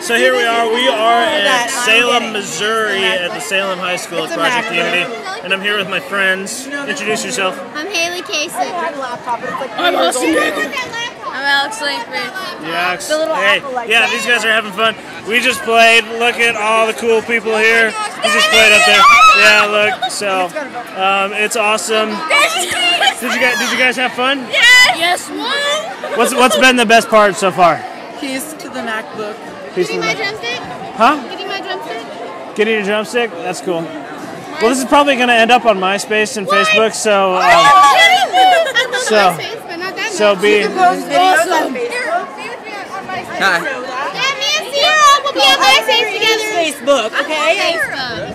So here we are. We are at Salem, Missouri, at the Salem High School at Project Unity, and I'm here with my friends. Introduce yourself. I'm Haley Casey. I'm Austin I'm Alex Langford. Yeah, hey, yeah, these guys are having fun. We just played. Look at all the cool people here. We just played up there. Yeah, look. So, um, it's awesome. Did you guys? Did you guys have fun? Yes, one. What's What's been the best part so far? Keys to the MacBook. Peace Getting and my love. drumstick? Huh? Getting my drumstick? Getting a drumstick? That's cool. Well, this is probably going to end up on MySpace and Facebook, so um, I So- MySpace, but not that so much. be. Post videos on Facebook. Yeah, me and Sierra will be on MySpace together. Facebook, okay? Facebook.